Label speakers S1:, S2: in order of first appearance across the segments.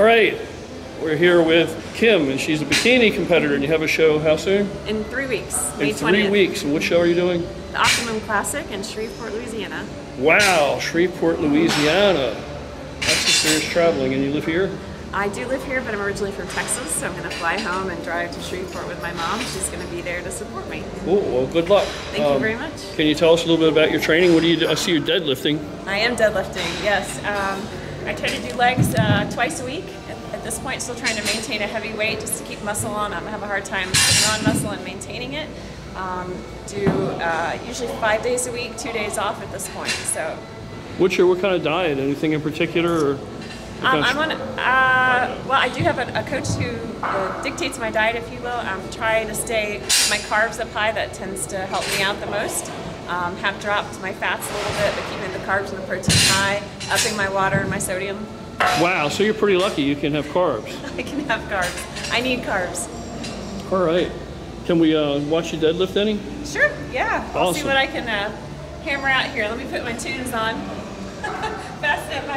S1: All right, we're here with Kim, and she's a bikini competitor, and you have a show how soon?
S2: In three weeks,
S1: In
S2: May
S1: three
S2: 20th.
S1: weeks. And what show are you doing?
S2: The Optimum Classic in Shreveport, Louisiana.
S1: Wow, Shreveport, Louisiana. That's some serious traveling, and you live here?
S2: I do live here, but I'm originally from Texas, so I'm going to fly home and drive to Shreveport with my mom. She's going to be there to support me.
S1: Cool. Well, good luck.
S2: Thank you
S1: Um,
S2: very much.
S1: Can you tell us a little bit about your training? What do you do? I see you deadlifting.
S2: I am deadlifting, yes. Um, I try to do legs uh, twice a week. At, at this point, still trying to maintain a heavy weight just to keep muscle on. I'm have a hard time putting on muscle and maintaining it. Um, do uh, usually five days a week, two days off at this point. So
S1: What's your what kind of diet? Anything in particular? Or
S2: Um, I'm on. Uh, well, I do have a, a coach who uh, dictates my diet, if you will. I'm trying to stay my carbs up high. That tends to help me out the most. Um, have dropped my fats a little bit, but keeping the carbs and the protein high. Upping my water and my sodium.
S1: Wow, so you're pretty lucky. You can have carbs.
S2: I can have carbs. I need carbs.
S1: All right. Can we uh, watch you deadlift any?
S2: Sure. Yeah. I'll see what I can uh, hammer out here. Let me put my tunes on. Fasten up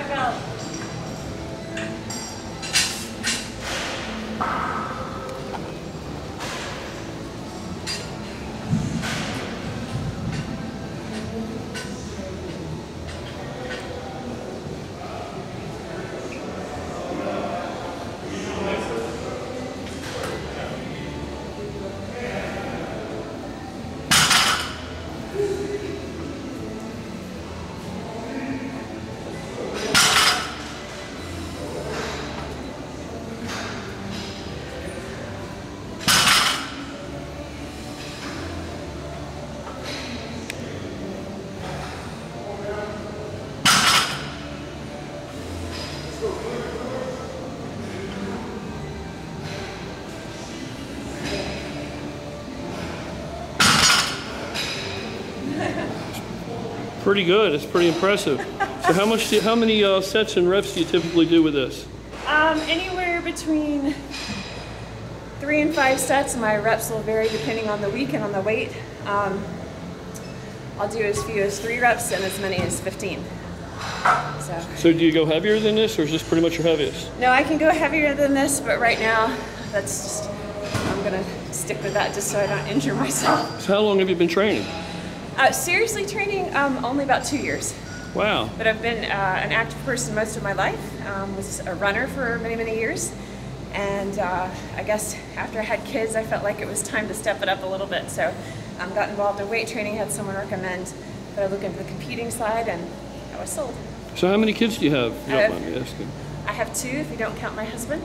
S1: Pretty good. It's pretty impressive. So how much? Do, how many uh, sets and reps do you typically do with this?
S2: Um, anywhere between three and five sets. My reps will vary depending on the week and on the weight. Um, I'll do as few as three reps and as many as 15. So,
S1: So do you go heavier than this, or is this pretty much your heaviest?
S2: no, I can go heavier than this, but right now, that's just, I'm gonna stick with that just so I don't injure myself.
S1: So how long have you been training?
S2: Uh, seriously training, um, only about two years.
S1: Wow.
S2: But I've been uh, an active person most of my life. Um, was a runner for many, many years. And uh, I guess after I had kids, I felt like it was time to step it up a little bit. So I um, got involved in weight training, had someone recommend that I look into the competing side, and I was sold.
S1: So how many kids do you have? You
S2: I have-
S1: mind me asking.
S2: I have two, if you don't count my husband.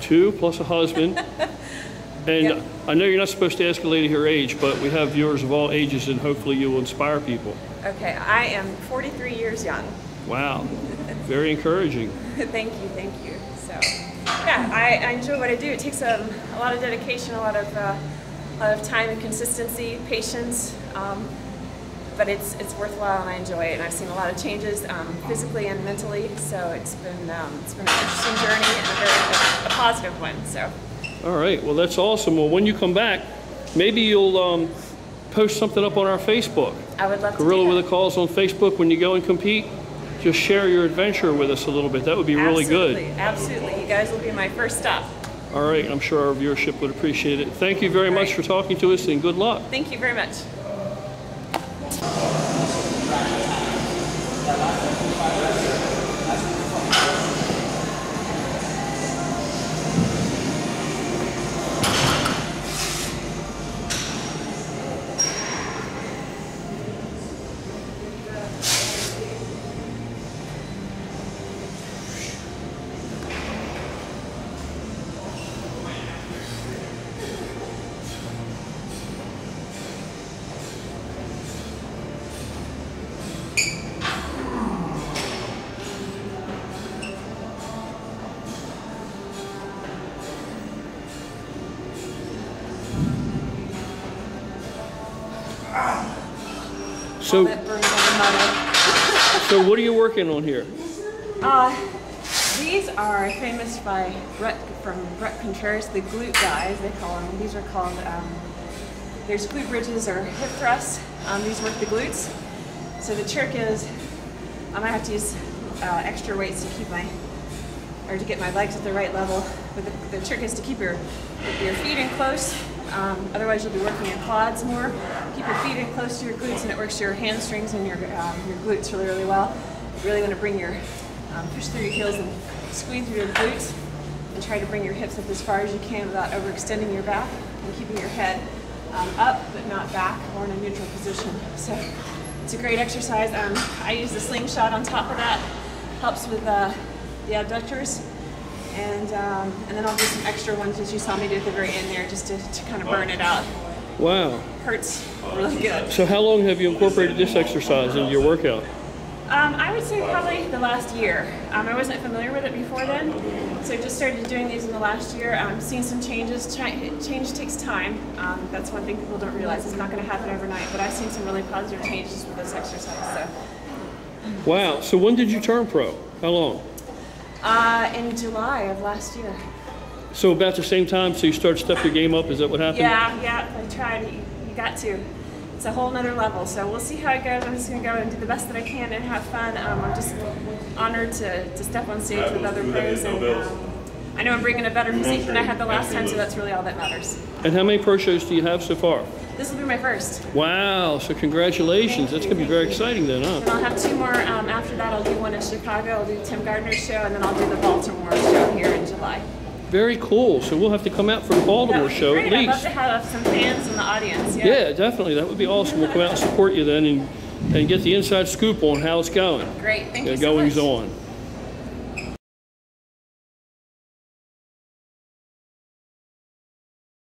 S1: Two plus a husband. And
S2: Yep.
S1: I know you're not supposed to ask a lady her age, but we have viewers of all ages, and hopefully you will inspire people.
S2: Okay, I am 43 years young.
S1: Wow. Very encouraging.
S2: thank you, thank you. So, yeah, I, I enjoy what I do. It takes a, a lot of dedication, a lot of, uh, a lot of time and consistency, patience, um, but it's it's worthwhile and I enjoy it. And I've seen a lot of changes um, physically and mentally. So it's been um, it's been an interesting journey and a very a positive one. So
S1: All right. Well, that's awesome. Well, when you come back, maybe you'll um, post something up on our Facebook.
S2: I would love
S1: Gorilla
S2: to.
S1: with a Cause on Facebook. When you go and compete, just share your adventure with us a little bit. That would be really good.
S2: Absolutely, you guys will be my first stop.
S1: All right. I'm sure our viewership would appreciate it. Thank you very
S2: All
S1: much
S2: right.
S1: for talking to us, and good luck.
S2: Thank you very much.
S1: So,
S2: That burns on the mother.
S1: so what are you working on here?
S2: Uh, these are famous by Bret from Bret Contreras, the glute guys, they call them. These are called, um, there's glute bridges or hip thrusts. Um, these work the glutes. So the trick is, I might have to use uh, extra weights to keep my or to get my legs at the right level. But the, the trick is to keep your your feet in close. Um, otherwise, you'll be working your quads more. Keep your feet in close to your glutes, and it works your hamstrings and your um, your glutes really, really well. You really want to bring your um, push through your heels and squeeze through your glutes, and try to bring your hips up as far as you can without overextending your back and keeping your head um, up but not back or in a neutral position. So it's a great exercise. Um, I use the slingshot on top of that. Helps with uh, the abductors. And, um, and then I'll do some extra ones as you saw me do at the very end there just to, to kind of burn it out.
S1: Wow.
S2: Hurts really good.
S1: So how long have you incorporated this exercise into your workout?
S2: Um, I would say probably the last year. Um, I wasn't familiar with it before then, so I just started doing these in the last year. I'm seeing some changes. Ch- change takes time. Um, that's one thing people don't realize. It's not going to happen overnight, but I've seen some really positive changes with this exercise. So,
S1: Wow. So when did you turn pro? How long?
S2: Uh, in July of last year.
S1: So about the same time, so you start to step your game up. Is that what happened?
S2: Yeah, yeah. I tried. You, you got to. It's a whole nother level. So we'll see how it goes. I'm just going to go and do the best that I can and have fun. Um, I'm just honored to, to step on stage with other pros and. Um, I know I'm bringing a better physique than I had the last time, so that's really all that matters.
S1: And how many pro shows do you have so far?
S2: This will be my first.
S1: Wow. So congratulations. That's going to be very exciting then,
S2: And
S1: huh?
S2: I'll have two more um, after that. I'll do one in Chicago. I'll do Tim Gardner's show, and then I'll do the Baltimore show here in July.
S1: Very cool. So we'll have to come out for the Baltimore show
S2: great.
S1: at least.
S2: I'd love to have some fans in the audience. Yeah.
S1: Yeah, definitely. That would be awesome. We'll come out and support you then and, and get the inside scoop on how it's going.
S2: Great. Thank
S1: The
S2: you so
S1: goings
S2: much.
S1: on.